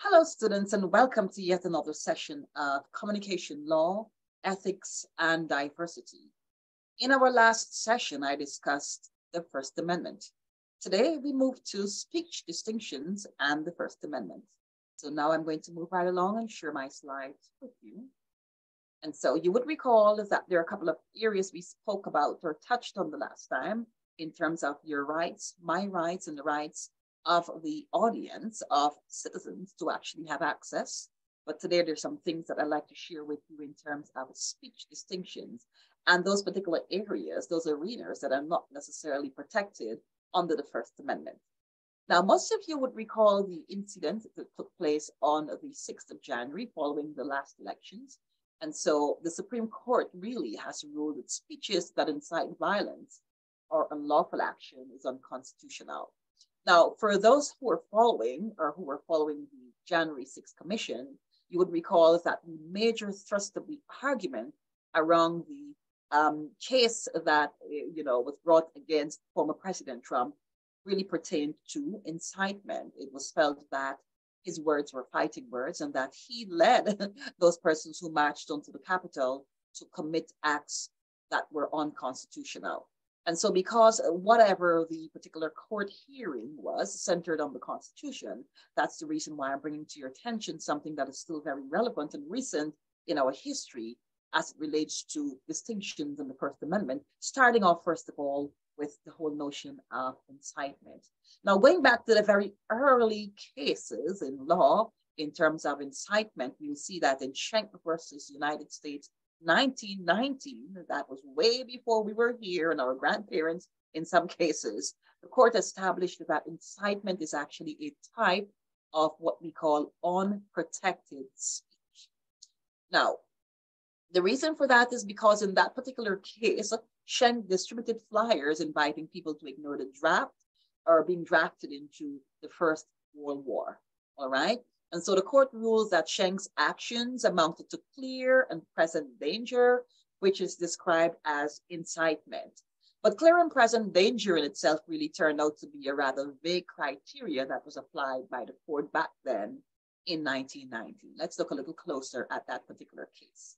Hello, students, and welcome to yet another session of Communication Law, Ethics, and Diversity. In our last session, I discussed the First Amendment. Today, we move to speech distinctions and the First Amendment. So now I'm going to move right along and share my slides with you. And so you would recall that there are a couple of areas we spoke about or touched on the last time in terms of your rights, my rights, and the rights of the audience of citizens to actually have access. But today there's some things that I'd like to share with you in terms of speech distinctions and those particular areas, those arenas that are not necessarily protected under the First Amendment. Now, most of you would recall the incident that took place on the 6th of January following the last elections. And so the Supreme Court really has ruled that speeches that incite violence or unlawful action is unconstitutional. Now, for those who are following or who are following the January 6th Commission, you would recall that the major thrust of the argument around the um, case that you know was brought against former President Trump really pertained to incitement. It was felt that his words were fighting words and that he led those persons who marched onto the Capitol to commit acts that were unconstitutional. And so because whatever the particular court hearing was centered on the Constitution, that's the reason why I'm bringing to your attention something that is still very relevant and recent in our history as it relates to distinctions in the First Amendment, starting off, first of all, with the whole notion of incitement. Now, going back to the very early cases in law in terms of incitement, you'll see that in Schenck versus United States 1919, that was way before we were here and our grandparents in some cases, the court established that incitement is actually a type of what we call unprotected speech. Now, the reason for that is because in that particular case, Schenck distributed flyers inviting people to ignore the draft or being drafted into the First World War. All right. And so the court rules that Schenck's actions amounted to clear and present danger, which is described as incitement. But clear and present danger in itself really turned out to be a rather vague criteria that was applied by the court back then in 1990. Let's look a little closer at that particular case.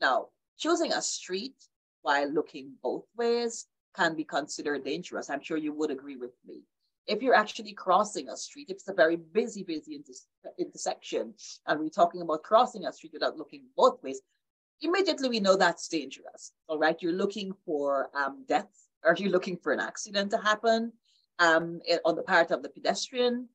Now, choosing a street while looking both ways can be considered dangerous. I'm sure you would agree with me if you're actually crossing a street, if it's a very busy, busy inter- intersection, and we're talking about crossing a street without looking both ways, immediately we know that's dangerous. All right, you're looking for um, death, or you're looking for an accident to happen um, on the part of the pedestrian.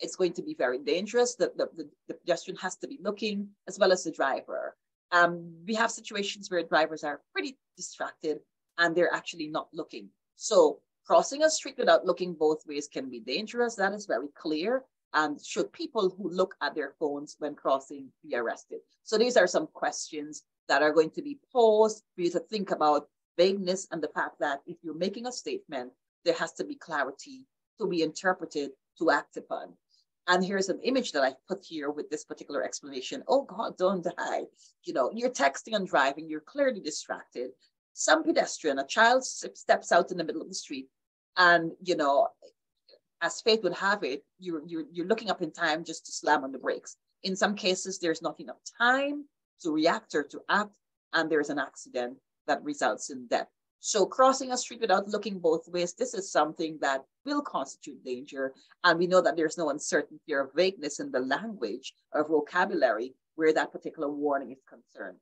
It's going to be very dangerous. The, the, the, the pedestrian has to be looking as well as the driver. Um, we have situations where drivers are pretty distracted and they're actually not looking. So Crossing a street without looking both ways can be dangerous. That is very clear. And should people who look at their phones when crossing be arrested? So these are some questions that are going to be posed for you to think about vagueness and the fact that if you're making a statement, there has to be clarity to be interpreted, to act upon. And here's an image that I put here with this particular explanation. Oh God, don't die. You know, you're texting and driving, you're clearly distracted. Some pedestrian, a child steps out in the middle of the street, and you know, as fate would have it, you're you're you're looking up in time just to slam on the brakes. In some cases, there's not enough time to react or to act, and there's an accident that results in death. So crossing a street without looking both ways, this is something that will constitute danger. And we know that there's no uncertainty or vagueness in the language or vocabulary where that particular warning is concerned.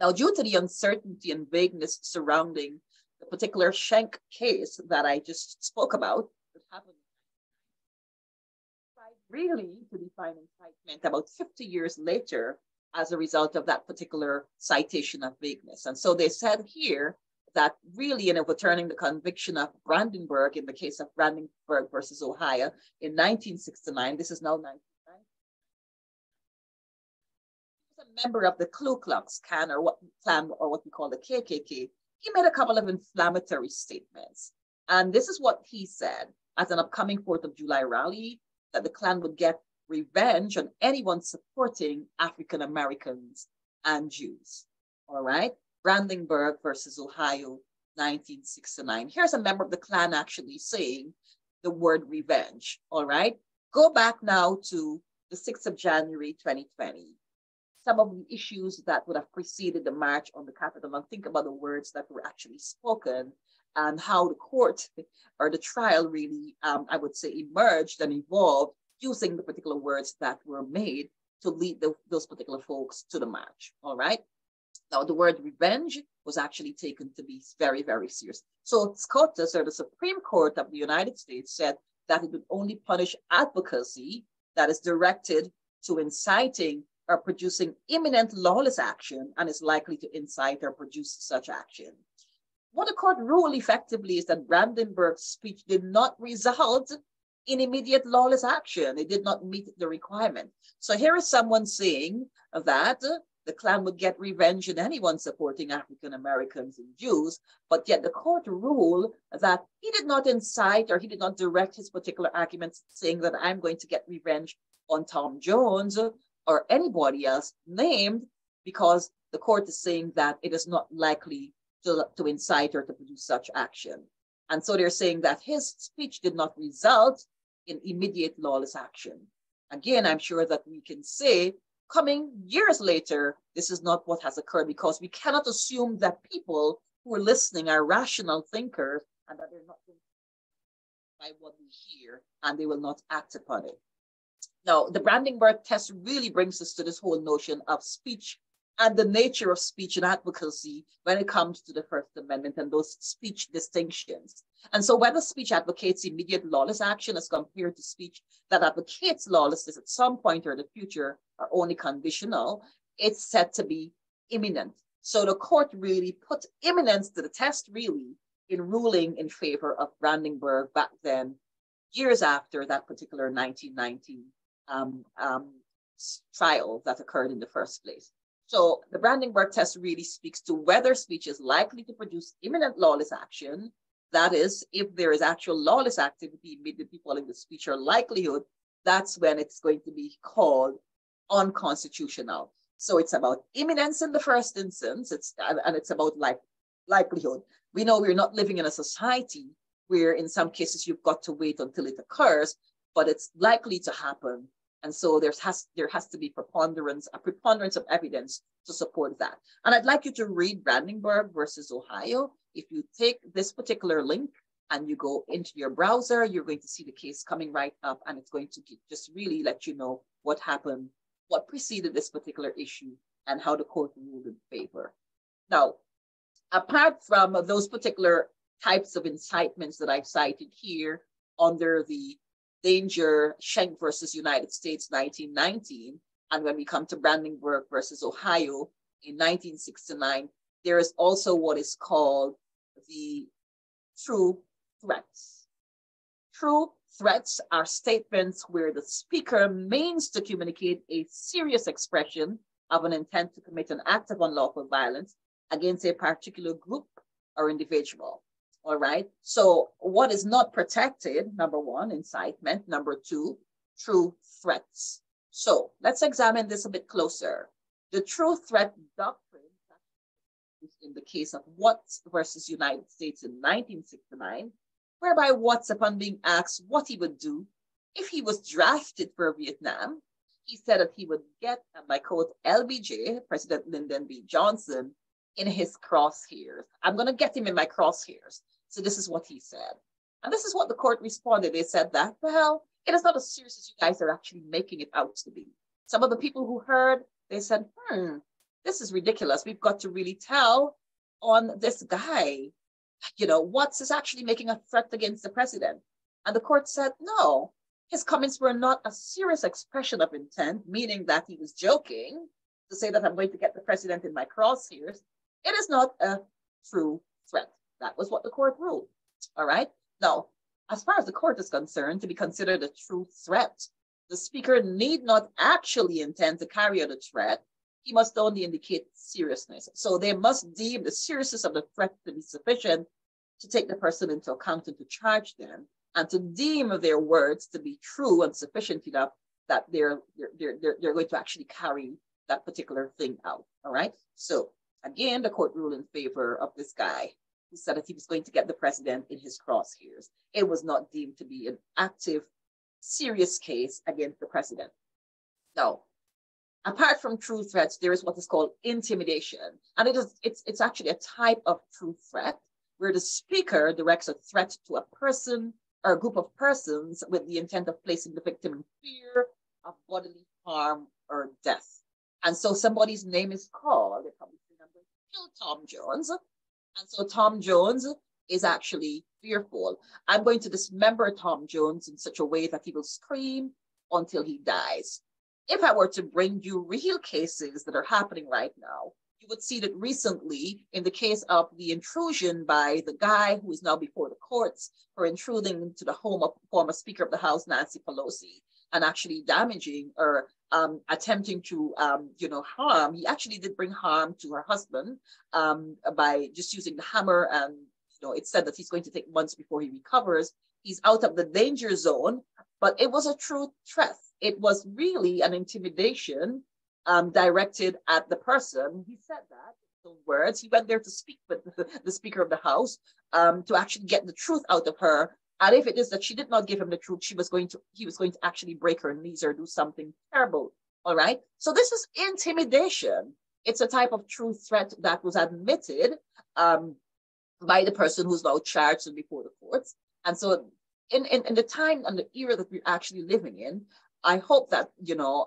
Now, due to the uncertainty and vagueness surrounding the particular Schenck case that I just spoke about, that happened really to define incitement about 50 years later as a result of that particular citation of vagueness. And so they said here that really in overturning the conviction of Brandenburg in the case of Brandenburg versus Ohio in 1969, this is now 1999, he was a member of the Ku Klux Klan or what Klan or what we call the KKK he made a couple of inflammatory statements. And this is what he said at an upcoming 4th of July rally that the Klan would get revenge on anyone supporting African Americans and Jews. All right. Brandenburg versus Ohio, 1969. Here's a member of the Klan actually saying the word revenge. All right. Go back now to the 6th of January 2020, some of the issues that would have preceded the march on the Capitol and think about the words that were actually spoken and how the court or the trial really, um, I would say, emerged and evolved using the particular words that were made to lead the, those particular folks to the march. All right. Now, the word revenge was actually taken to be very, very serious. So, SCOTUS, or the Supreme Court of the United States, said that it would only punish advocacy that is directed to inciting or producing imminent lawless action and is likely to incite or produce such action. What the court ruled effectively is that Brandenburg's speech did not result in immediate lawless action. It did not meet the requirement. So here is someone saying that the Klan would get revenge on anyone supporting African Americans and Jews, but yet the court ruled that he did not incite or he did not direct his particular arguments saying that I'm going to get revenge on Tom Jones or anybody else named because the court is saying that it is not likely to, to incite or to produce such action. And so they're saying that his speech did not result in immediate lawless action. Again, I'm sure that we can say coming years later, this is not what has occurred because we cannot assume that people who are listening are rational thinkers and that they're not by what we hear and they will not act upon it. Now, the Brandenburg test really brings us to this whole notion of speech and the nature of speech and advocacy when it comes to the First Amendment and those speech distinctions. And so whether speech advocates immediate lawless action as compared to speech that advocates lawlessness at some point or in the future are only conditional, it's said to be imminent. So the court really put imminence to the test really in ruling in favor of Brandenburg back then, years after that particular 1919 um, um, trial that occurred in the first place. So the Brandenburg test really speaks to whether speech is likely to produce imminent lawless action. That is, if there is actual lawless activity immediately following the speech or likelihood, that's when it's going to be called unconstitutional. So it's about imminence in the first instance, it's and it's about like likelihood. We know we're not living in a society where in some cases you've got to wait until it occurs, but it's likely to happen and so there has, there has to be preponderance, a preponderance of evidence to support that. And I'd like you to read Brandenburg versus Ohio. If you take this particular link and you go into your browser, you're going to see the case coming right up and it's going to just really let you know what happened, what preceded this particular issue and how the court ruled in favor. Now, apart from those particular types of incitements that I've cited here under the Danger Schenck versus United States 1919, and when we come to Brandenburg versus Ohio in 1969, there is also what is called the true threats. True threats are statements where the speaker means to communicate a serious expression of an intent to commit an act of unlawful violence against a particular group or individual. All right. So what is not protected, number one, incitement. Number two, true threats. So let's examine this a bit closer. The true threat doctrine in the case of Watts versus United States in 1969, whereby Watts, upon being asked what he would do if he was drafted for Vietnam, he said that he would get, and I quote, LBJ, President Lyndon B. Johnson, in his crosshairs. I'm going to get him in my crosshairs. So this is what he said. And this is what the court responded. They said that, well, it is not as serious as you guys are actually making it out to be. Some of the people who heard, they said, hmm, this is ridiculous. We've got to really tell on this guy, you know, what's is actually making a threat against the president. And the court said, no, his comments were not a serious expression of intent, meaning that he was joking to say that I'm going to get the president in my crosshairs. It is not a true threat. That was what the court ruled. All right. Now, as far as the court is concerned, to be considered a true threat, the speaker need not actually intend to carry out a threat. He must only indicate seriousness. So they must deem the seriousness of the threat to be sufficient to take the person into account and to charge them, and to deem their words to be true and sufficient enough that they're they're, they're, they're going to actually carry that particular thing out. All right. So again, the court ruled in favor of this guy who said that he was going to get the president in his crosshairs. It was not deemed to be an active, serious case against the president. Now, apart from true threats, there is what is called intimidation. And it is it's it's actually a type of true threat where the speaker directs a threat to a person or a group of persons with the intent of placing the victim in fear of bodily harm or death. And so somebody's name is called, they probably to kill Tom Jones. And so Tom Jones is actually fearful. I'm going to dismember Tom Jones in such a way that he will scream until he dies. If I were to bring you real cases that are happening right now, you would see that recently, in the case of the intrusion by the guy who is now before the courts for intruding into the home of former Speaker of the House, Nancy Pelosi, and actually damaging or um, attempting to, um, you know, harm. He actually did bring harm to her husband um, by just using the hammer. And, you know, it said that he's going to take months before he recovers. He's out of the danger zone, but it was a true threat. It was really an intimidation um, directed at the person. He said that words. He went there to speak with the, the Speaker of the House um, to actually get the truth out of her and if it is that she did not give him the truth, she was going to, he was going to actually break her knees or do something terrible. All right. So this is intimidation. It's a type of true threat that was admitted um, by the person who's now charged and before the courts. And so in, in, in the time and the era that we're actually living in, I hope that, you know,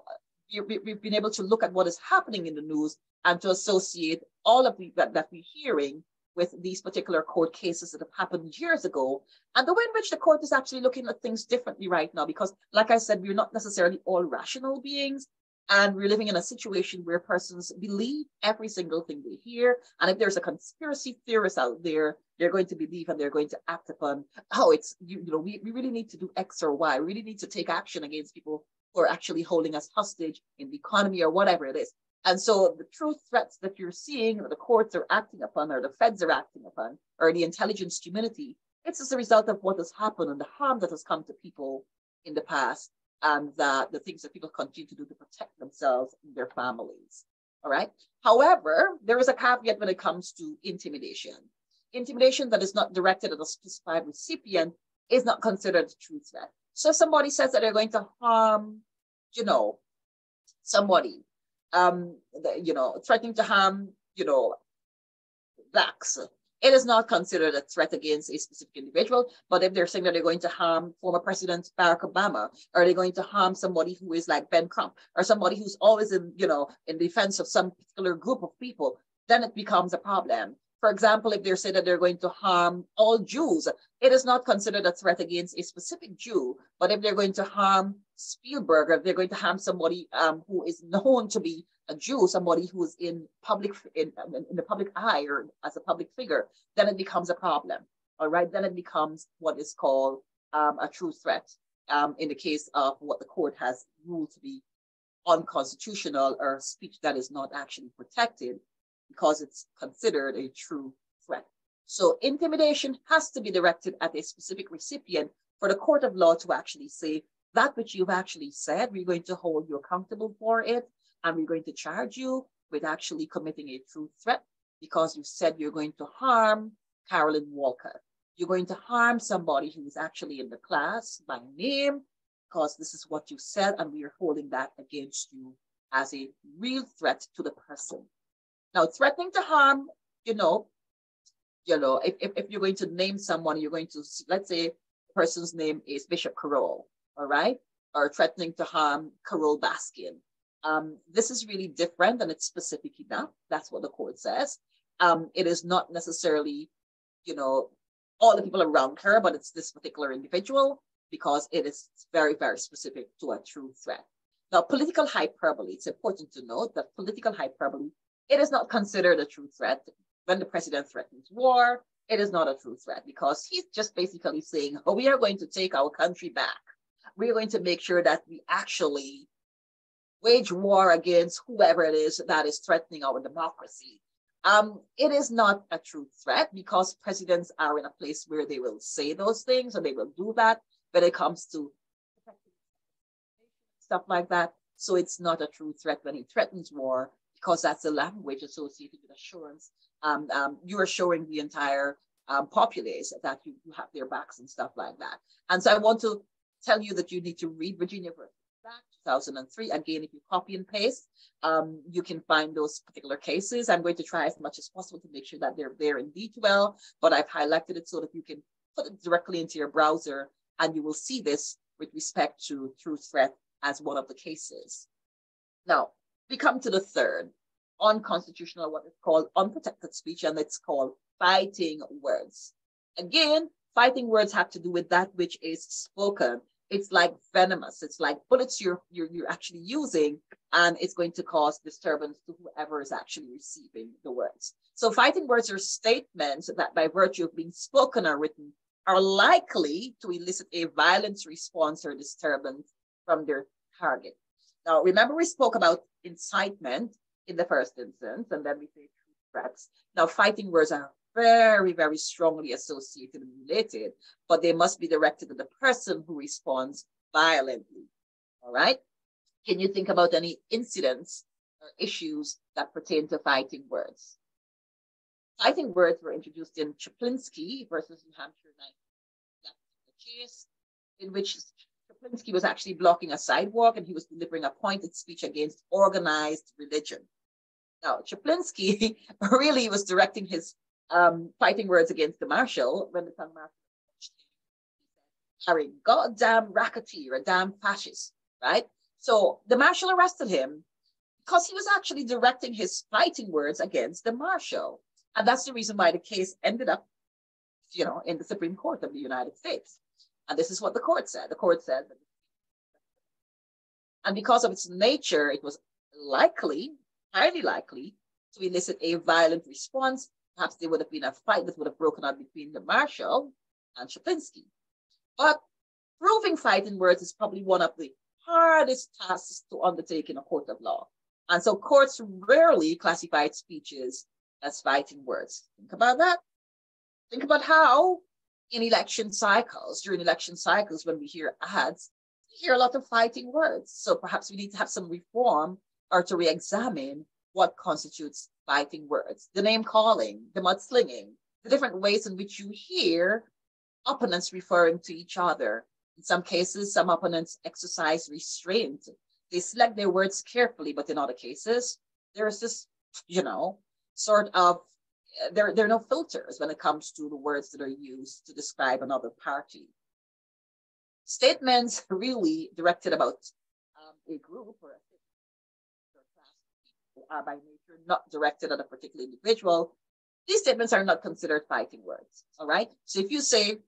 we've been able to look at what is happening in the news and to associate all of the that, that we're hearing with these particular court cases that have happened years ago, and the way in which the court is actually looking at things differently right now. Because, like I said, we're not necessarily all rational beings, and we're living in a situation where persons believe every single thing they hear. And if there's a conspiracy theorist out there, they're going to believe and they're going to act upon, oh, it's, you, you know, we, we really need to do X or Y. We really need to take action against people who are actually holding us hostage in the economy or whatever it is. And so the true threats that you're seeing, or the courts are acting upon, or the feds are acting upon, or the intelligence community, it's as a result of what has happened and the harm that has come to people in the past, and the, the things that people continue to do to protect themselves and their families. All right. However, there is a caveat when it comes to intimidation. Intimidation that is not directed at a specified recipient is not considered a true threat. So if somebody says that they're going to harm, you know, somebody um, you know, threatening to harm, you know, blacks. It is not considered a threat against a specific individual, but if they're saying that they're going to harm former President Barack Obama, or they're going to harm somebody who is like Ben Crump, or somebody who's always in, you know, in defense of some particular group of people, then it becomes a problem. For example, if they're saying that they're going to harm all Jews, it is not considered a threat against a specific Jew. But if they're going to harm Spielberg, if they're going to harm somebody um, who is known to be a Jew, somebody who is in public in, in the public eye or as a public figure, then it becomes a problem. All right, then it becomes what is called um, a true threat. Um, in the case of what the court has ruled to be unconstitutional or speech that is not actually protected because it's considered a true threat. So intimidation has to be directed at a specific recipient for the court of law to actually say that which you've actually said, we're going to hold you accountable for it, and we're going to charge you with actually committing a true threat because you said you're going to harm Carolyn Walcott. You're going to harm somebody who's actually in the class by name because this is what you said, and we are holding that against you as a real threat to the person. Now, threatening to harm, you know, you know, if, if, if you're going to name someone, you're going to, let's say person's name is Bishop Carroll, all right? Or threatening to harm Carole Baskin. Um, this is really different and it's specific enough. That's what the court says. Um, it is not necessarily, you know, all the people around her, but it's this particular individual because it is very, very specific to a true threat. Now, political hyperbole, it's important to note that political hyperbole it is not considered a true threat. When the president threatens war, it is not a true threat because he's just basically saying, oh, we are going to take our country back. We are going to make sure that we actually wage war against whoever it is that is threatening our democracy. Um, it is not a true threat because presidents are in a place where they will say those things and they will do that when it comes to stuff like that. So it's not a true threat when he threatens war because that's the language associated with assurance. Um, um, you are showing the entire um, populace that you, you have their backs and stuff like that. And so I want to tell you that you need to read Virginia Black, 2003. Again, if you copy and paste, um, you can find those particular cases. I'm going to try as much as possible to make sure that they're there in D2L, but I've highlighted it so that you can put it directly into your browser and you will see this with respect to true threat as one of the cases. Now, we come to the third, unconstitutional, what is called unprotected speech, and it's called fighting words. Again, fighting words have to do with that which is spoken. It's like venomous. It's like bullets you're, you're, you're actually using, and it's going to cause disturbance to whoever is actually receiving the words. So fighting words are statements that by virtue of being spoken or written are likely to elicit a violent response or disturbance from their target. Now, remember we spoke about incitement in the first instance, and then we say threats. Now, fighting words are very, very strongly associated and related, but they must be directed at the person who responds violently. All right? Can you think about any incidents or issues that pertain to fighting words? Fighting words were introduced in Chaplinsky versus New Hampshire 19 case, in which Chaplinsky was actually blocking a sidewalk and he was delivering a pointed speech against organized religion. Now, Chaplinsky really was directing his um, fighting words against the marshal when the tongue marshal Harry, goddamn racketeer, a damn fascist, right? So the marshal arrested him because he was actually directing his fighting words against the marshal. And that's the reason why the case ended up, you know, in the Supreme Court of the United States. And this is what the court said. The court said, and because of its nature, it was likely, highly likely, to elicit a violent response. Perhaps there would have been a fight that would have broken out between the marshal and Chaplinsky. But proving fighting words is probably one of the hardest tasks to undertake in a court of law. And so courts rarely classify speeches as fighting words. Think about that. Think about how in election cycles, during election cycles, when we hear ads, we hear a lot of fighting words. So perhaps we need to have some reform or to re-examine what constitutes fighting words. The name calling, the mudslinging, the different ways in which you hear opponents referring to each other. In some cases, some opponents exercise restraint. They select their words carefully, but in other cases, there's this, you know, sort of there, there are no filters when it comes to the words that are used to describe another party. Statements really directed about um, a group or a class are by nature not directed at a particular individual. These statements are not considered fighting words. All right. So if you say,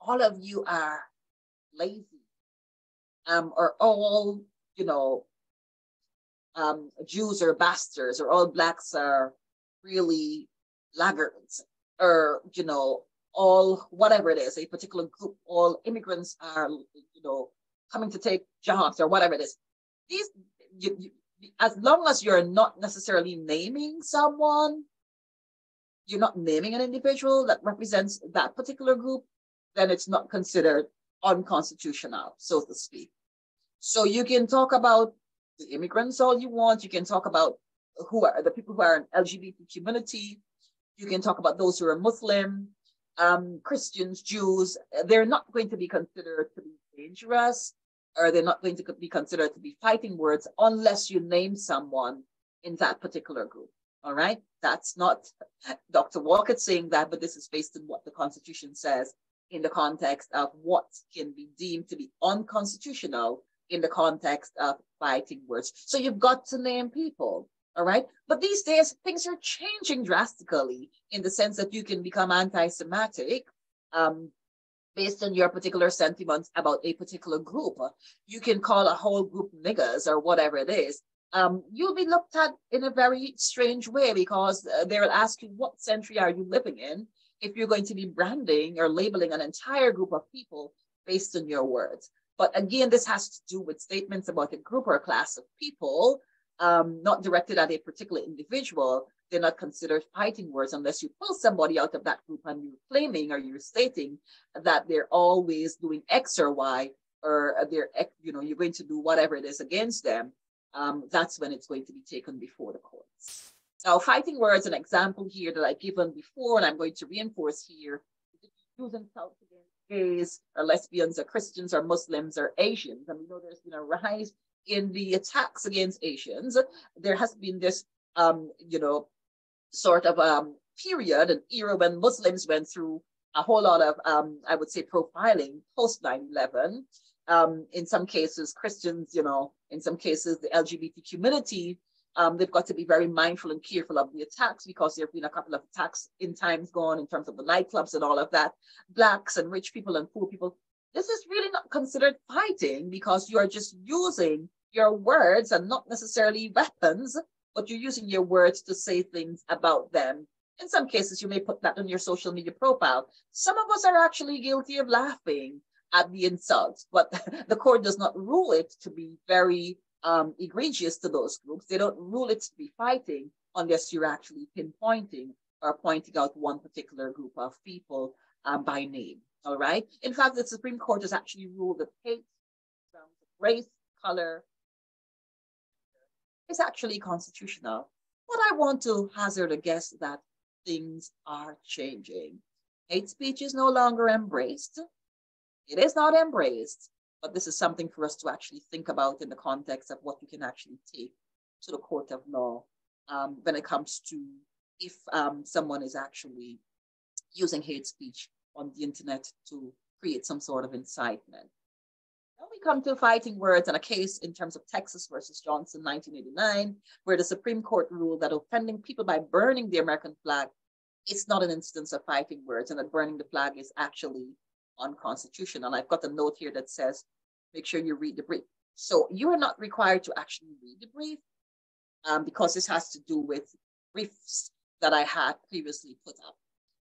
all of you are lazy, um, or all, you know, um, Jews are bastards, or all blacks are really laggards or, you know, all whatever it is, a particular group, all immigrants are, you know, coming to take jobs or whatever it is. These, you, you, as long as you're not necessarily naming someone, you're not naming an individual that represents that particular group, then it's not considered unconstitutional, so to speak. So you can talk about the immigrants all you want. You can talk about who are the people who are in LGBT community. You can talk about those who are Muslim, um, Christians, Jews. They're not going to be considered to be dangerous, or they're not going to be considered to be fighting words unless you name someone in that particular group. All right. That's not Dr. Walcott saying that, but this is based on what the Constitution says in the context of what can be deemed to be unconstitutional in the context of fighting words. So you've got to name people. All right. But these days, things are changing drastically in the sense that you can become anti Semitic um, based on your particular sentiments about a particular group. You can call a whole group niggers or whatever it is. Um, you'll be looked at in a very strange way because uh, they'll ask you, what century are you living in? If you're going to be branding or labeling an entire group of people based on your words. But again, this has to do with statements about a group or a class of people um, not directed at a particular individual, they're not considered fighting words unless you pull somebody out of that group and you're claiming or you're stating that they're always doing X or Y, or they're, you know, you're going to do whatever it is against them. Um, that's when it's going to be taken before the courts. Now, fighting words, an example here that I've given before, and I'm going to reinforce here, use insults against gays or lesbians or Christians or Muslims or Asians. And we know there's been a rise in the attacks against Asians. There has been this, um, you know, sort of um, period, an era when Muslims went through a whole lot of, um, I would say, profiling post 9 11. Um, in some cases, Christians, you know, in some cases, the LGBT community, um, they've got to be very mindful and careful of the attacks because there have been a couple of attacks in times gone in terms of the nightclubs and all of that. Blacks and rich people and poor people. This is really not considered fighting because you are just using your words and not necessarily weapons, but you're using your words to say things about them in some cases, you may put that on your social media profile. Some of us are actually guilty of laughing at the insults, but the court does not rule it to be very um, egregious to those groups. They don't rule it to be fighting unless you're actually pinpointing or pointing out one particular group of people um, by name. All right. In fact, the Supreme Court has actually ruled that hate, race, color is actually constitutional. But I want to hazard a guess that things are changing. Hate speech is no longer embraced. It is not embraced, but this is something for us to actually think about in the context of what we can actually take to the court of law um, when it comes to if um, someone is actually using hate speech on the internet to create some sort of incitement. Now we come to fighting words and a case in terms of Texas versus Johnson 1989, where the Supreme Court ruled that offending people by burning the American flag it's not an instance of fighting words and that burning the flag is actually unconstitutional. And I've got a note here that says, make sure you read the brief. So you are not required to actually read the brief um, because this has to do with briefs that I had previously put up.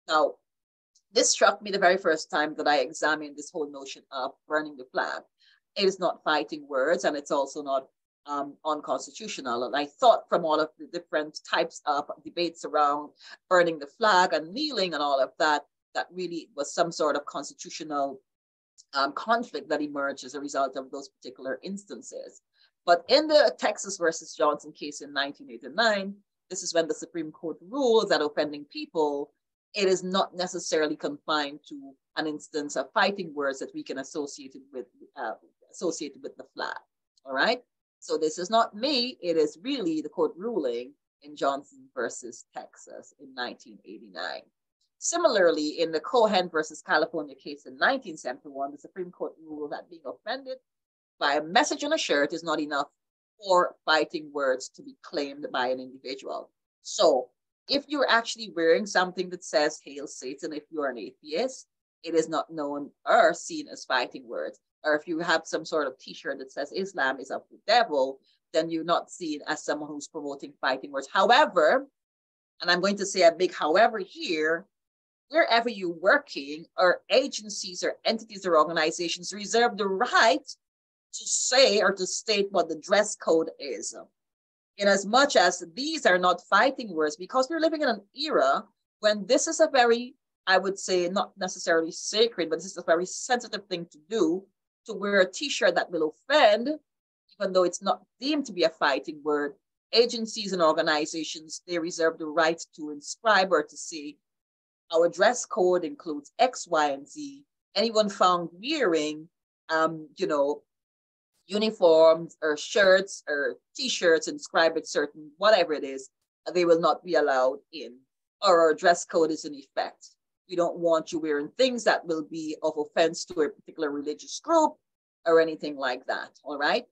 Now, this struck me the very first time that I examined this whole notion of burning the flag. It is not fighting words and it's also not um, unconstitutional. And I thought from all of the different types of debates around burning the flag and kneeling and all of that, that really was some sort of constitutional um, conflict that emerged as a result of those particular instances. But in the Texas versus Johnson case in 1989, this is when the Supreme Court ruled that offending people, it is not necessarily confined to an instance of fighting words that we can associate it with, uh, associated with the flag. All right. So this is not me, it is really the court ruling in Johnson versus Texas in 1989. Similarly, in the Cohen versus California case in 1971, the Supreme Court ruled that being offended by a message on a shirt is not enough for fighting words to be claimed by an individual. So if you're actually wearing something that says Hail Satan, if you're an atheist, it is not known or seen as fighting words or if you have some sort of t-shirt that says Islam is of the devil, then you're not seen as someone who's promoting fighting words. However, and I'm going to say a big however here, wherever you're working, or agencies or entities or organizations reserve the right to say or to state what the dress code is. In as much as these are not fighting words, because we're living in an era when this is a very, I would say, not necessarily sacred, but this is a very sensitive thing to do to wear a t-shirt that will offend, even though it's not deemed to be a fighting word, agencies and organizations, they reserve the right to inscribe or to say, our dress code includes X, Y, and Z. Anyone found wearing, um, you know, uniforms or shirts or t-shirts inscribed with certain, whatever it is, they will not be allowed in, or our dress code is in effect. We don't want you wearing things that will be of offense to a particular religious group or anything like that. All right.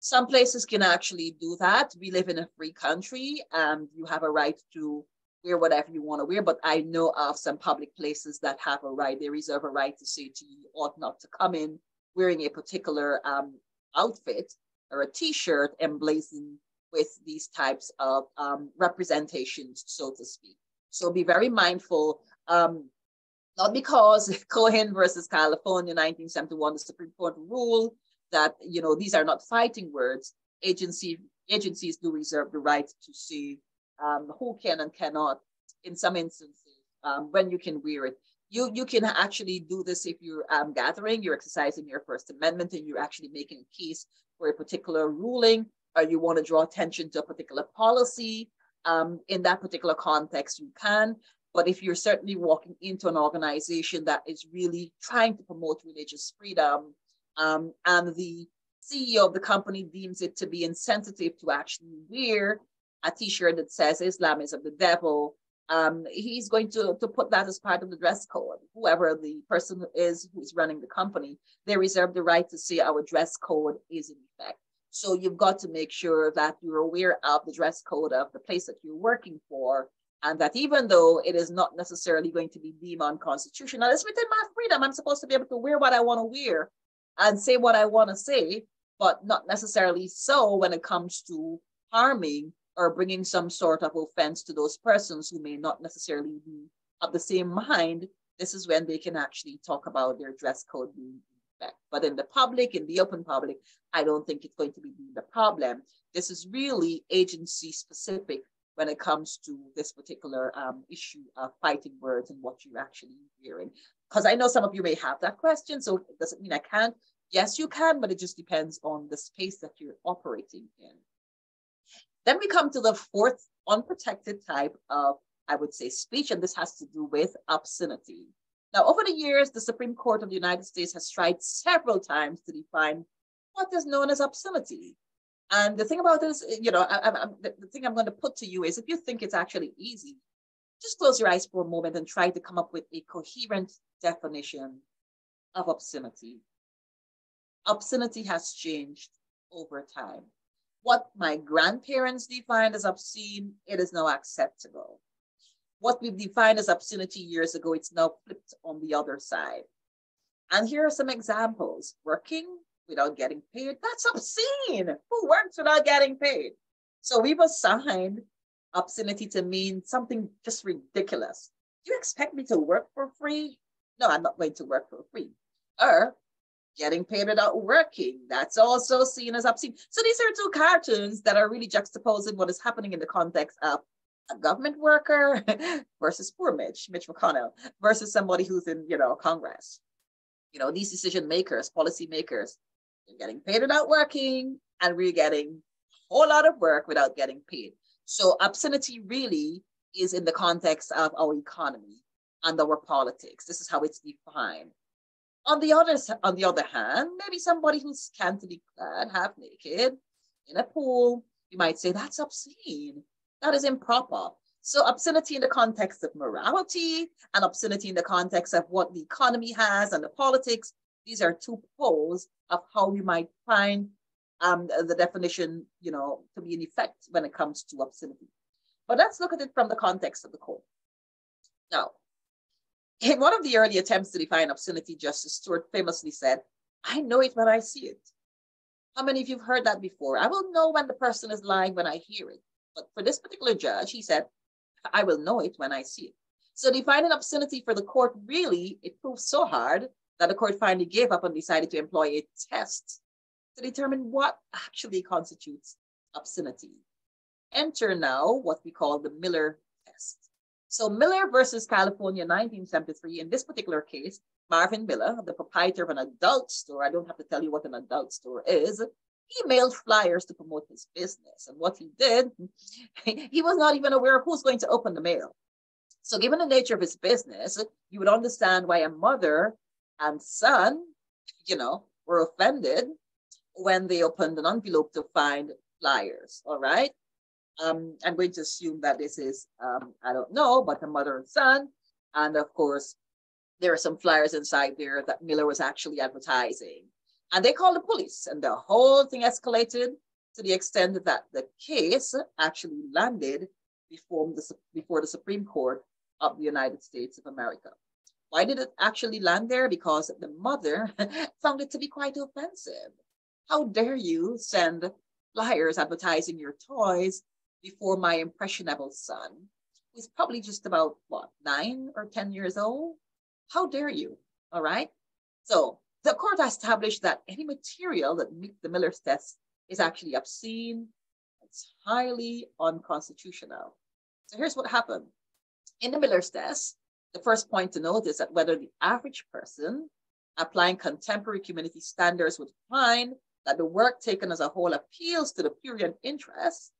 Some places can actually do that. We live in a free country and you have a right to wear whatever you want to wear. But I know of some public places that have a right, they reserve a right to say to you, you ought not to come in wearing a particular um, outfit or a t-shirt emblazoned with these types of um, representations, so to speak. So be very mindful. Um, not because Cohen versus California 1971, the Supreme Court ruled that you know these are not fighting words. Agency agencies do reserve the right to say um, who can and cannot in some instances um, when you can wear it. You you can actually do this if you're um, gathering, you're exercising your First Amendment, and you're actually making a case for a particular ruling, or you want to draw attention to a particular policy. Um, in that particular context, you can But if you're certainly walking into an organization that is really trying to promote religious freedom, um, and the CEO of the company deems it to be insensitive to actually wear a t-shirt that says Islam is of the devil, um, he's going to, to put that as part of the dress code. Whoever the person is who's running the company, they reserve the right to say our dress code is in effect. So you've got to make sure that you're aware of the dress code of the place that you're working for, and that even though it is not necessarily going to be deemed unconstitutional, it's within my freedom. I'm supposed to be able to wear what I want to wear and say what I want to say, but not necessarily so when it comes to harming or bringing some sort of offense to those persons who may not necessarily be of the same mind, this is when they can actually talk about their dress code being effect. But in the public, in the open public, I don't think it's going to be the problem. This is really agency specific when it comes to this particular um, issue of fighting words and what you're actually hearing. Because I know some of you may have that question, so it doesn't mean I can't. Yes, you can, but it just depends on the space that you're operating in. Then we come to the fourth unprotected type of, I would say, speech, and this has to do with obscenity. Now, over the years, the Supreme Court of the United States has tried several times to define what is known as obscenity. And the thing about this, you know, I, I, the, the thing I'm going to put to you is if you think it's actually easy, just close your eyes for a moment and try to come up with a coherent definition of obscenity. Obscenity has changed over time what my grandparents defined as obscene, it is now acceptable. What we defined as obscenity years ago, it's now flipped on the other side. And here are some examples. Working without getting paid, that's obscene. Who works without getting paid? So we've assigned obscenity to mean something just ridiculous. Do you expect me to work for free? No, I'm not going to work for free. Or getting paid without working. That's also seen as obscene. So these are two cartoons that are really juxtaposing what is happening in the context of a government worker versus poor Mitch, Mitch McConnell, versus somebody who's in, you know, Congress. You know, these decision makers, policy makers, they're getting paid without working, and we're getting a whole lot of work without getting paid. So obscenity really is in the context of our economy and our politics. This is how it's defined. On the other on the other hand, maybe somebody who's scantily clad, half naked, in a pool, you might say that's obscene. That is improper. So obscenity in the context of morality and obscenity in the context of what the economy has and the politics, these are two poles of how we might find um, the definition, you know, to be in effect when it comes to obscenity. But let's look at it from the context of the court. Now, in one of the early attempts to define obscenity, Justice Stewart famously said, I know it when I see it. How many of you have heard that before? I will know when the person is lying when I hear it. But for this particular judge, he said, I will know it when I see it. So defining obscenity for the court really, it proved so hard that the court finally gave up and decided to employ a test to determine what actually constitutes obscenity. Enter now what we call the Miller test. So Miller versus California 1973, in this particular case, Marvin Miller, the proprietor of an adult store, I don't have to tell you what an adult store is, he mailed flyers to promote his business. And what he did, he was not even aware of who's going to open the mail. So given the nature of his business, you would understand why a mother and son, you know, were offended when they opened an envelope to find flyers, all right? Um, I'm going to assume that this is, um, I don't know, but a mother and son. And of course, there are some flyers inside there that Miller was actually advertising. And they called the police, and the whole thing escalated to the extent that the case actually landed before the, before the Supreme Court of the United States of America. Why did it actually land there? Because the mother found it to be quite offensive. How dare you send flyers advertising your toys before my impressionable son, who's probably just about what, nine or 10 years old? How dare you? All right. So the court established that any material that meets the Miller's test is actually obscene, it's highly unconstitutional. So here's what happened. In the Miller's test, the first point to note is that whether the average person applying contemporary community standards would find that the work taken as a whole appeals to the prurient interests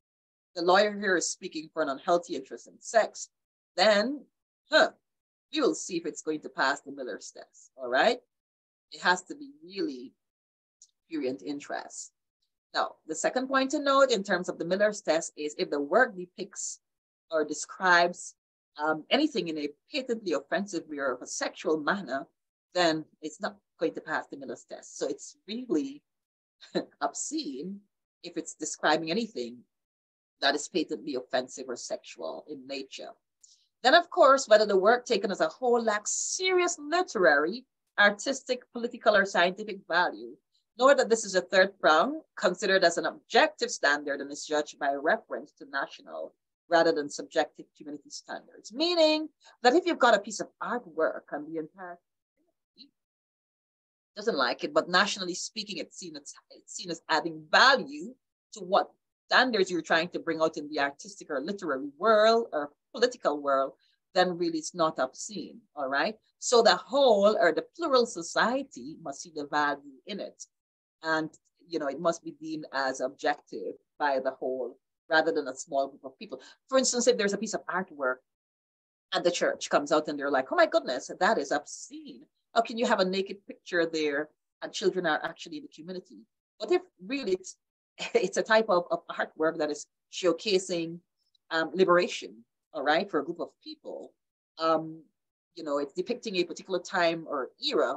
the lawyer here is speaking for an unhealthy interest in sex, then huh, we will see if it's going to pass the Miller's test. All right. It has to be really prurient interest. Now, the second point to note in terms of the Miller's test is if the work depicts or describes um, anything in a patently offensive or of a sexual manner, then it's not going to pass the Miller's test. So it's really obscene if it's describing anything that is patently offensive or sexual in nature. Then, of course, whether the work taken as a whole lacks serious literary, artistic, political, or scientific value, nor that this is a third prong considered as an objective standard and is judged by reference to national rather than subjective community standards. Meaning that if you've got a piece of artwork and the entire doesn't like it, but nationally speaking, it's seen as, it's seen as adding value to what standards you're trying to bring out in the artistic or literary world or political world, then really it's not obscene, all right? So the whole or the plural society must see the value in it. And, you know, it must be deemed as objective by the whole rather than a small group of people. For instance, if there's a piece of artwork and the church comes out and they're like, oh my goodness, that is obscene. How can you have a naked picture there and children are actually in the community? But if really it's, it's a type of, of artwork that is showcasing um, liberation, all right, for a group of people, um, you know, it's depicting a particular time or era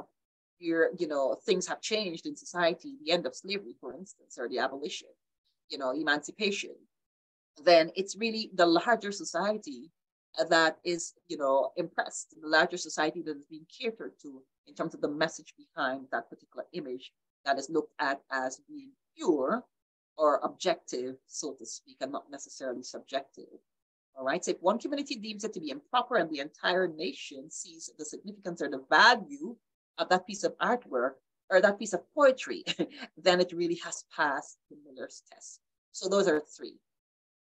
where, you know, things have changed in society, the end of slavery, for instance, or the abolition, you know, emancipation, then it's really the larger society that is, you know, impressed, the larger society that is being catered to in terms of the message behind that particular image that is looked at as being pure or objective, so to speak, and not necessarily subjective. All right. So if one community deems it to be improper and the entire nation sees the significance or the value of that piece of artwork or that piece of poetry, then it really has passed the Miller's test. So those are three.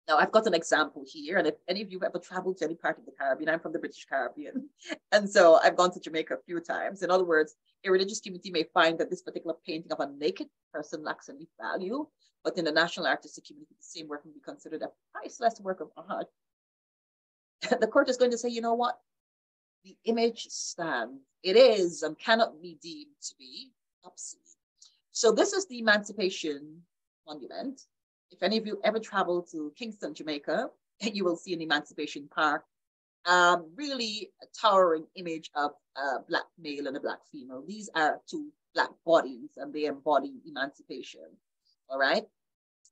Now, I've got an example here, and if any of you have ever traveled to any part of the Caribbean, I'm from the British Caribbean, and so I've gone to Jamaica a few times. In other words, a religious community may find that this particular painting of a naked person lacks any value, but in the national artistic community, the same work can be considered a priceless work of art. the court is going to say, you know what? The image stands. It is and cannot be deemed to be obscene. So this is the Emancipation Monument if any of you ever travel to Kingston, Jamaica, you will see an Emancipation Park. Um, really a towering image of a black male and a black female. These are two black bodies and they embody emancipation. All right.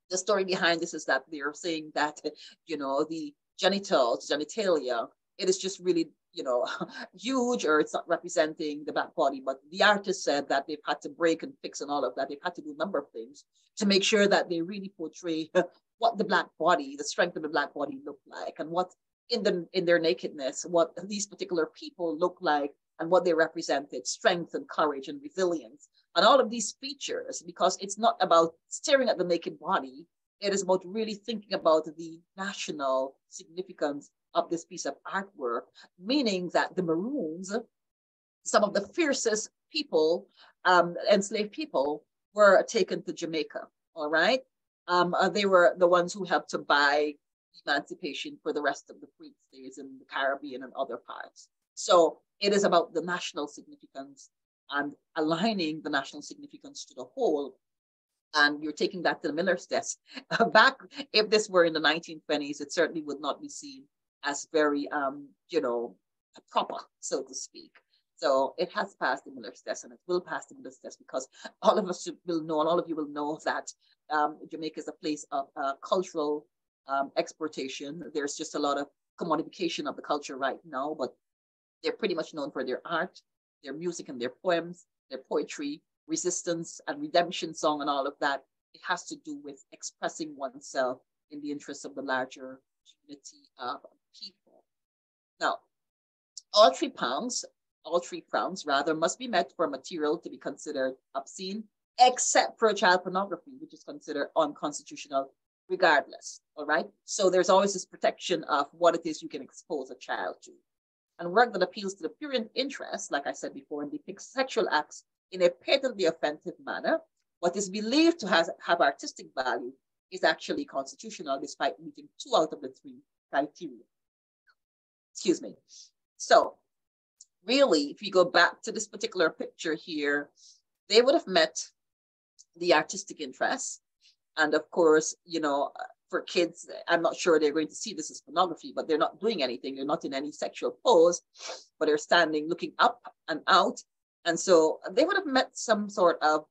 The story behind this is that they're saying that, you know, the genitals, genitalia, it is just really, you know, huge or it's not representing the black body. But the artist said that they've had to break and fix and all of that. They've had to do a number of things to make sure that they really portray what the black body, the strength of the black body look like and what in the in their nakedness, what these particular people look like and what they represented, strength and courage and resilience. And all of these features, because it's not about staring at the naked body, it is about really thinking about the national significance of this piece of artwork, meaning that the Maroons, some of the fiercest people, um, enslaved people, were taken to Jamaica. All right. Um, uh, they were the ones who helped to buy emancipation for the rest of the free states in the Caribbean and other parts. So it is about the national significance and aligning the national significance to the whole. And you're taking that to the Miller's test. Back, if this were in the 1920s, it certainly would not be seen as very, um, you know, proper, so to speak. So it has passed the Miller's test and it will pass the Miller's test because all of us will know and all of you will know that um, Jamaica is a place of uh, cultural um, exportation. There's just a lot of commodification of the culture right now, but they're pretty much known for their art, their music and their poems, their poetry, resistance and redemption song and all of that. It has to do with expressing oneself in the interest of the larger community of. Now, all three pounds all three prongs rather must be met for material to be considered obscene, except for child pornography, which is considered unconstitutional regardless. All right. So there's always this protection of what it is you can expose a child to. And work that appeals to the prurient interest, like I said before, and depicts sexual acts in a patently offensive manner, what is believed to has, have artistic value is actually constitutional despite meeting two out of the three criteria. Excuse me. So really, if you go back to this particular picture here, they would have met the artistic interests. And of course, you know, for kids, I'm not sure they're going to see this as pornography, but they're not doing anything. They're not in any sexual pose, but they're standing looking up and out. And so they would have met some sort of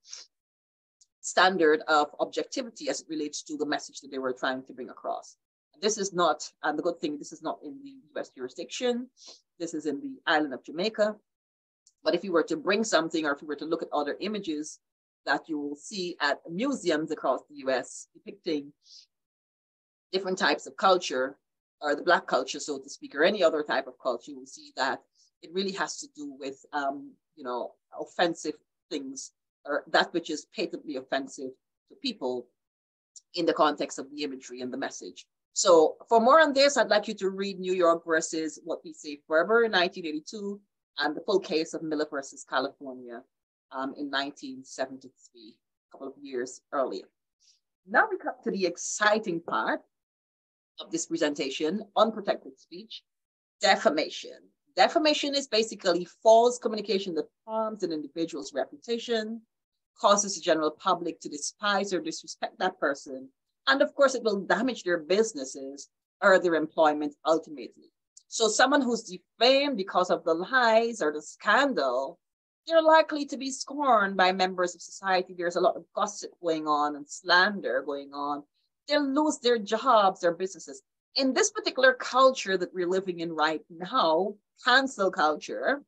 standard of objectivity as it relates to the message that they were trying to bring across. This is not, and the good thing, this is not in the US jurisdiction. This is in the island of Jamaica. But if you were to bring something or if you were to look at other images that you will see at museums across the US depicting different types of culture or the black culture, so to speak, or any other type of culture, you will see that it really has to do with, um, you know, offensive things or that which is patently offensive to people in the context of the imagery and the message. So for more on this, I'd like you to read New York versus What We Say Ferber in 1982 and the full case of Miller versus California um, in 1973, a couple of years earlier. Now we come to the exciting part of this presentation, unprotected speech, defamation. Defamation is basically false communication that harms an individual's reputation, causes the general public to despise or disrespect that person, and of course, it will damage their businesses or their employment ultimately. So someone who's defamed because of the lies or the scandal, they're likely to be scorned by members of society. There's a lot of gossip going on and slander going on they'll lose their jobs, their businesses. In this particular culture that we're living in right now, cancel culture,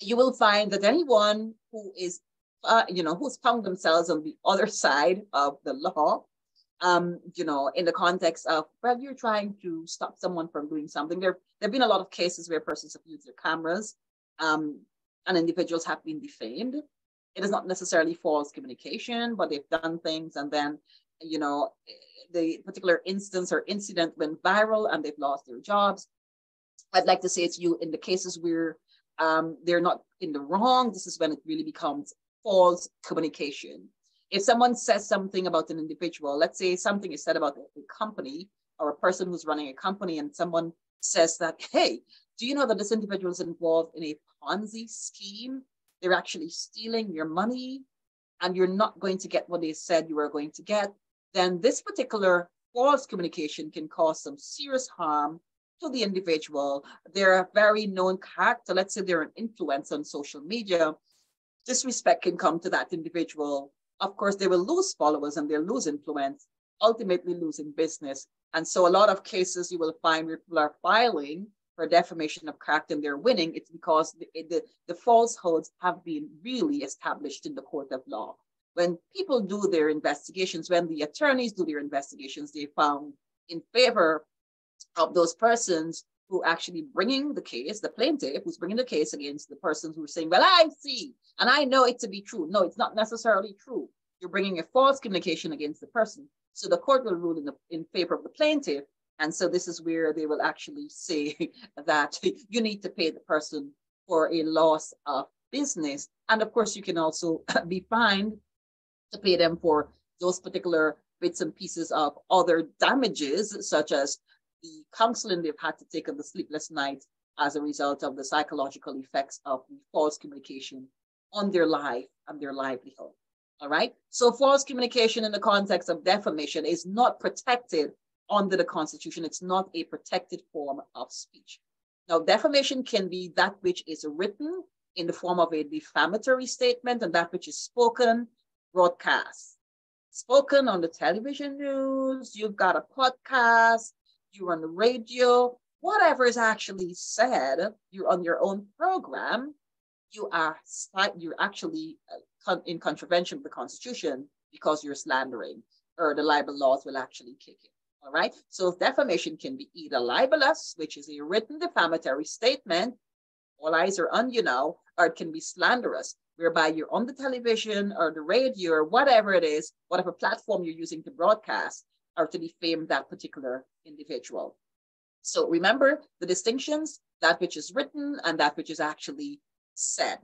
you will find that anyone who is, uh, you know, who's found themselves on the other side of the law, um, you know, in the context of, well, you're trying to stop someone from doing something. There, there have been a lot of cases where persons have used their cameras um, and individuals have been defamed. It is not necessarily false communication, but they've done things and then you know, the particular instance or incident went viral and they've lost their jobs. I'd like to say to you in the cases where um, they're not in the wrong, this is when it really becomes false communication. If someone says something about an individual, let's say something is said about a company or a person who's running a company, and someone says that, hey, do you know that this individual is involved in a Ponzi scheme? They're actually stealing your money, and you're not going to get what they said you were going to get then this particular false communication can cause some serious harm to the individual. They're a very known character. Let's say they're an influencer on social media. Disrespect can come to that individual. Of course, they will lose followers and they'll lose influence, ultimately losing business. And so, a lot of cases you will find where people are filing for defamation of character and they're winning. It's because the, the, the falsehoods have been really established in the court of law when people do their investigations, when the attorneys do their investigations, they found in favor of those persons who actually bringing the case, the plaintiff who's bringing the case against the persons who are saying, well, I see, and I know it to be true. No, it's not necessarily true. You're bringing a false communication against the person. So the court will rule in, the, in favor of the plaintiff. And so this is where they will actually say that you need to pay the person for a loss of business. And of course, you can also be fined to pay them for those particular bits and pieces of other damages, such as the counseling they've had to take on the sleepless night as a result of the psychological effects of false communication on their life and their livelihood. All right. So false communication in the context of defamation is not protected under the Constitution. It's not a protected form of speech. Now, defamation can be that which is written in the form of a defamatory statement and that which is spoken broadcast. Spoken on the television news, you've got a podcast, you're on the radio, whatever is actually said, you're on your own program, you are you're actually uh, in contravention of the Constitution because you're slandering, or the libel laws will actually kick in. All right. So defamation can be either libelous, which is a written defamatory statement, all eyes are on you now, or it can be slanderous, whereby you're on the television or the radio or whatever it is, whatever platform you're using to broadcast or to defame that particular individual. So remember the distinctions, that which is written and that which is actually said.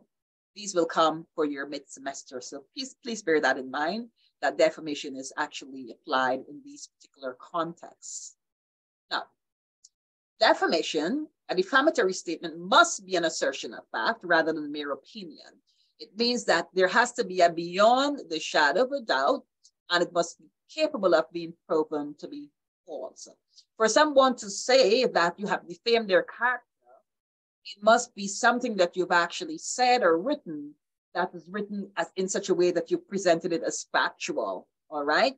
These will come for your mid-semester. So please, please bear that in mind, that defamation is actually applied in these particular contexts. Now, defamation A defamatory statement must be an assertion of fact rather than mere opinion. It means that there has to be a beyond the shadow of a doubt, and it must be capable of being proven to be false. For someone to say that you have defamed their character, it must be something that you've actually said or written that is written as in such a way that you presented it as factual. All right.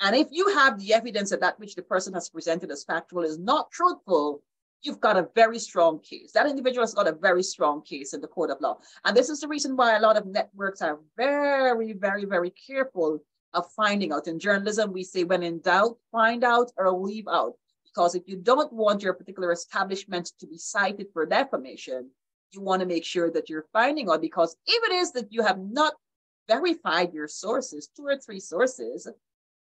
And if you have the evidence that that which the person has presented as factual is not truthful, you've got a very strong case. That individual has got a very strong case in the court of law. And this is the reason why a lot of networks are very, very, very careful of finding out. In journalism, we say when in doubt, find out or leave out. Because if you don't want your particular establishment to be cited for defamation, you want to make sure that you're finding out. Because if it is that you have not verified your sources, two or three sources,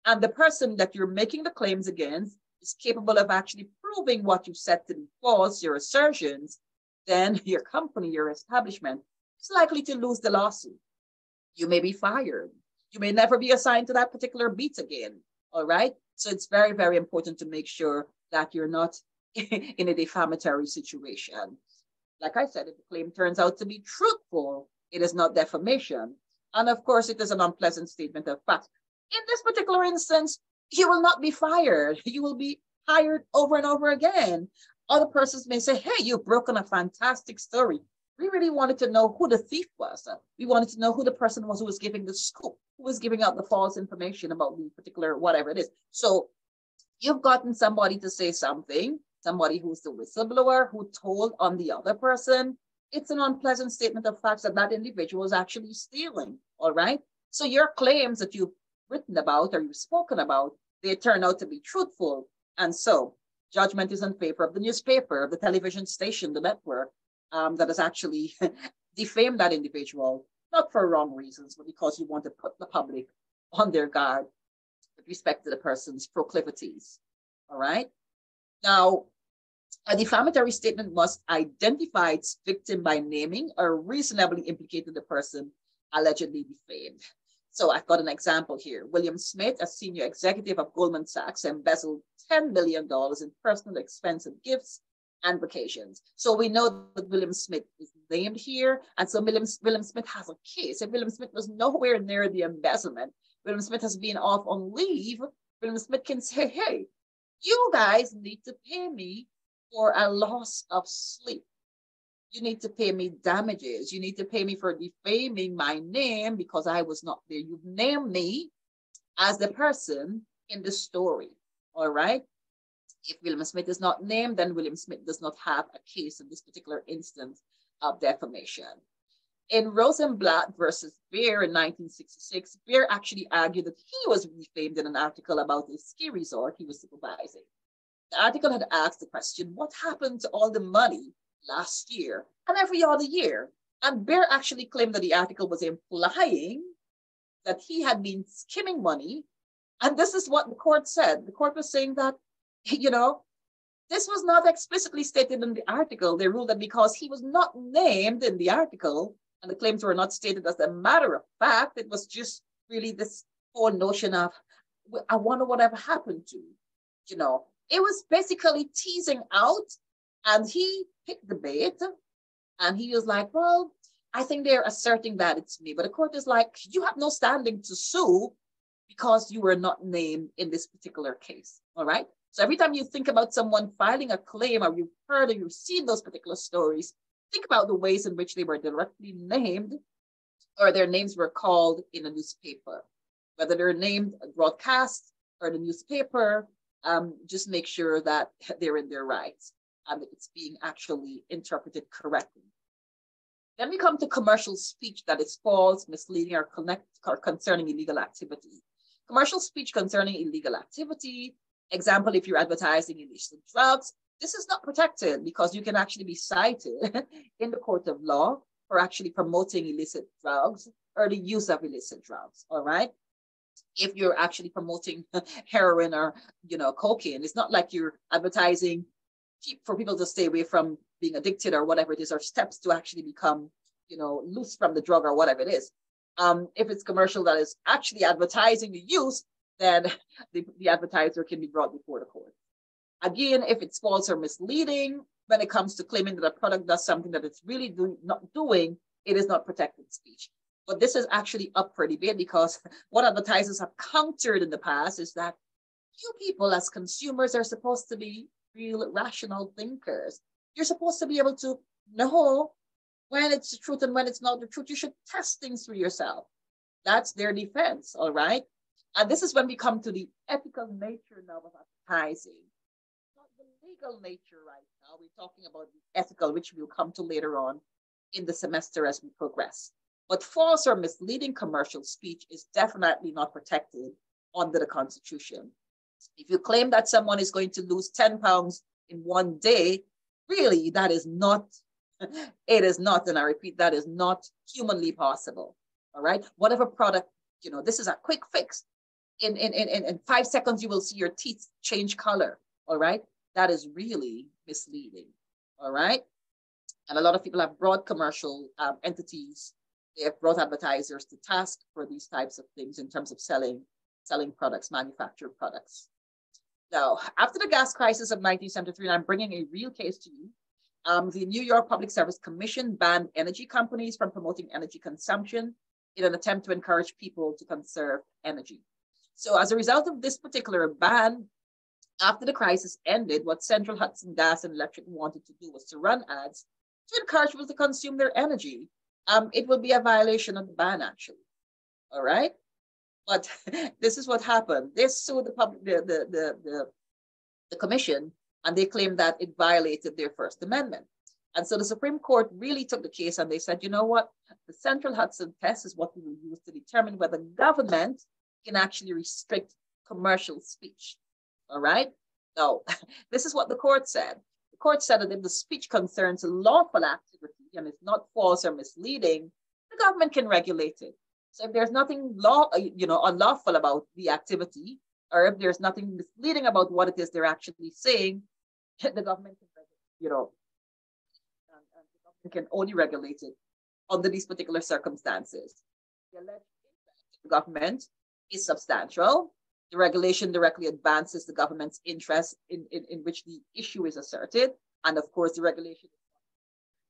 and the person that you're making the claims against is capable of actually proving what you said to be false, your assertions, then your company, your establishment is likely to lose the lawsuit. You may be fired. You may never be assigned to that particular beat again. All right. So it's very, very important to make sure that you're not in a defamatory situation. Like I said, if the claim turns out to be truthful, it is not defamation. And of course, it is an unpleasant statement of fact. In this particular instance, you will not be fired. You will be hired over and over again. Other persons may say, hey, you've broken a fantastic story. We really wanted to know who the thief was. We wanted to know who the person was who was giving the scoop, who was giving out the false information about the particular whatever it is. So you've gotten somebody to say something, somebody who's the whistleblower who told on the other person. It's an unpleasant statement of facts that that individual is actually stealing. All right. So your claims that you've written about or you've spoken about, they turn out to be truthful. And so judgment is in favor of the newspaper, the television station, the network um, that has actually defamed that individual, not for wrong reasons, but because you want to put the public on their guard with respect to the person's proclivities. All right. Now, a defamatory statement must identify its victim by naming or reasonably implicating the person allegedly defamed. So I've got an example here. William Smith, a senior executive of Goldman Sachs, embezzled $10 million in personal expense and gifts and vacations. So we know that William Smith is named here. And so William, William Smith has a case. If William Smith was nowhere near the embezzlement, William Smith has been off on leave, William Smith can say, hey, you guys need to pay me for a loss of sleep you need to pay me damages. You need to pay me for defaming my name because I was not there. You've named me as the person in the story. All right. If William Smith is not named, then William Smith does not have a case in this particular instance of defamation. In Rosenblatt versus Baer in 1966, Baer actually argued that he was defamed in an article about a ski resort he was supervising. The article had asked the question, what happened to all the money last year and every other year. And Baer actually claimed that the article was implying that he had been skimming money. And this is what the court said. The court was saying that, you know, this was not explicitly stated in the article. They ruled that because he was not named in the article and the claims were not stated as a matter of fact, it was just really this whole notion of, I wonder what whatever happened to, you know, it was basically teasing out and he picked the bait and he was like, well, I think they're asserting that it's me. But the court is like, you have no standing to sue because you were not named in this particular case. All right. So every time you think about someone filing a claim or you've heard or you've seen those particular stories, think about the ways in which they were directly named or their names were called in a newspaper, whether they're named broadcast or in the newspaper, um, just make sure that they're in their rights and it's being actually interpreted correctly. Then we come to commercial speech that is false, misleading, or, connect, or concerning illegal activity. Commercial speech concerning illegal activity, example, if you're advertising illicit drugs, this is not protected because you can actually be cited in the court of law for actually promoting illicit drugs or the use of illicit drugs, all right? If you're actually promoting heroin or, you know, cocaine, it's not like you're advertising for people to stay away from being addicted or whatever it is, or steps to actually become, you know, loose from the drug or whatever it is. Um, if it's commercial that is actually advertising the use, then the, the advertiser can be brought before the court. Again, if it's false or misleading, when it comes to claiming that a product does something that it's really do, not doing, it is not protected speech. But this is actually up for debate because what advertisers have countered in the past is that you people as consumers are supposed to be real rational thinkers. You're supposed to be able to know when it's the truth and when it's not the truth. You should test things for yourself. That's their defense, all right? And this is when we come to the ethical nature now of advertising. Not the legal nature right now. We're talking about the ethical, which we'll come to later on in the semester as we progress. But false or misleading commercial speech is definitely not protected under the Constitution. If you claim that someone is going to lose 10 pounds in one day, really, that is not, it is not, and I repeat, that is not humanly possible. All right. Whatever product, you know, this is a quick fix. In, in, in, in five seconds, you will see your teeth change color. All right. That is really misleading. All right. And a lot of people have brought commercial um, entities, they have brought advertisers to task for these types of things in terms of selling, selling products, manufactured products. Now, after the gas crisis of 1973, and I'm bringing a real case to you, um, the New York Public Service Commission banned energy companies from promoting energy consumption in an attempt to encourage people to conserve energy. So as a result of this particular ban, after the crisis ended, what Central Hudson Gas and Electric wanted to do was to run ads to encourage people to consume their energy. Um, it will be a violation of the ban, actually. All right. But this is what happened. They sued the public, the, the, the, the, the commission, and they claimed that it violated their First Amendment. And so the Supreme Court really took the case and they said, you know what? The Central Hudson test is what we will use to determine whether government can actually restrict commercial speech. All right? Now, this is what the court said. The court said that if the speech concerns a lawful activity and is not false or misleading, the government can regulate it. So if there's nothing law, uh, you know, unlawful about the activity, or if there's nothing misleading about what it is they're actually saying, the government can, you know, and, and the government can only regulate it under these particular circumstances. The government is substantial. The regulation directly advances the government's interest in, in, in which the issue is asserted. And of course, the regulation is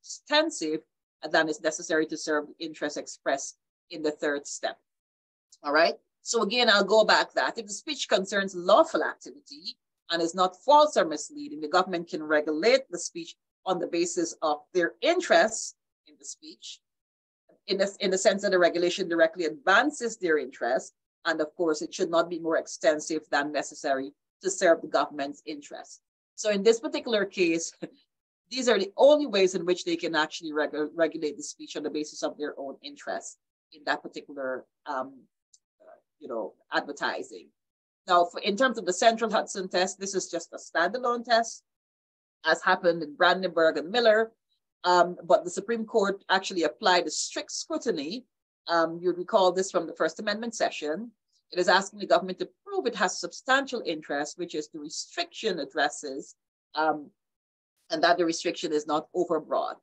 extensive than is necessary to serve the interest expressed in the third step. All right. So again, I'll go back that if the speech concerns lawful activity and is not false or misleading, the government can regulate the speech on the basis of their interests in the speech, in the, in the sense that the regulation directly advances their interests. And of course, it should not be more extensive than necessary to serve the government's interests. So in this particular case, these are the only ways in which they can actually reg regulate the speech on the basis of their own interests in that particular, um, uh, you know, advertising. Now, for, in terms of the Central Hudson test, this is just a standalone test, as happened in Brandenburg and Miller. Um, but the Supreme Court actually applied a strict scrutiny. Um, you recall this from the First Amendment session. It is asking the government to prove it has substantial interest, which is the restriction addresses, um, and that the restriction is not overbroad.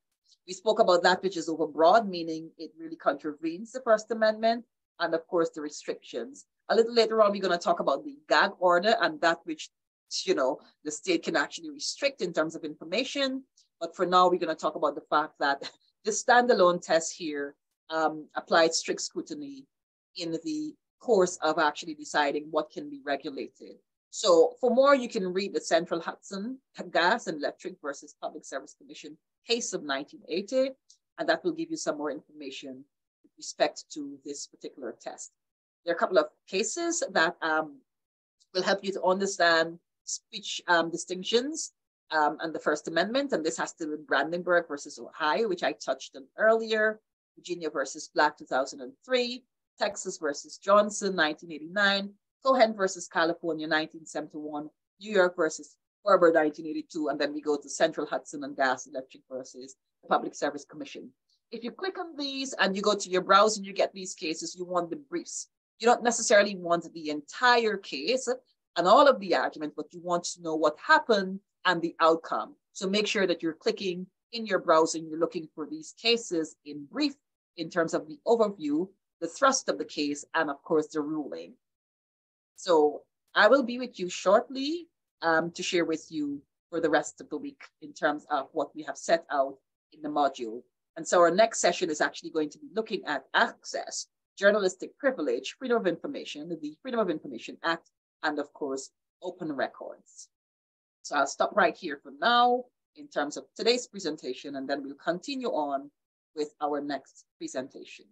We spoke about that which is overbroad, meaning it really contravenes the First Amendment, and of course the restrictions. A little later on, we're going to talk about the gag order and that which, you know, the state can actually restrict in terms of information. But for now, we're going to talk about the fact that the standalone test here um, applied strict scrutiny in the course of actually deciding what can be regulated. So for more, you can read the Central Hudson Gas and Electric versus Public Service Commission case of 1980, and that will give you some more information with respect to this particular test. There are a couple of cases that um, will help you to understand speech um, distinctions um, and the First Amendment, and this has to do with Brandenburg versus Ohio, which I touched on earlier, Virginia versus Black 2003, Texas versus Johnson 1989, Cohen versus California, 1971, New York versus Ferber, 1982, and then we go to Central Hudson and Gas Electric versus the Public Service Commission. If you click on these and you go to your browser and you get these cases, you want the briefs. You don't necessarily want the entire case and all of the argument, but you want to know what happened and the outcome. So make sure that you're clicking in your browser and you're looking for these cases in brief in terms of the overview, the thrust of the case, and of course the ruling. So I will be with you shortly um, to share with you for the rest of the week in terms of what we have set out in the module. And so our next session is actually going to be looking at access, journalistic privilege, freedom of information, the Freedom of Information Act, and of course, open records. So I'll stop right here for now in terms of today's presentation, and then we'll continue on with our next presentation.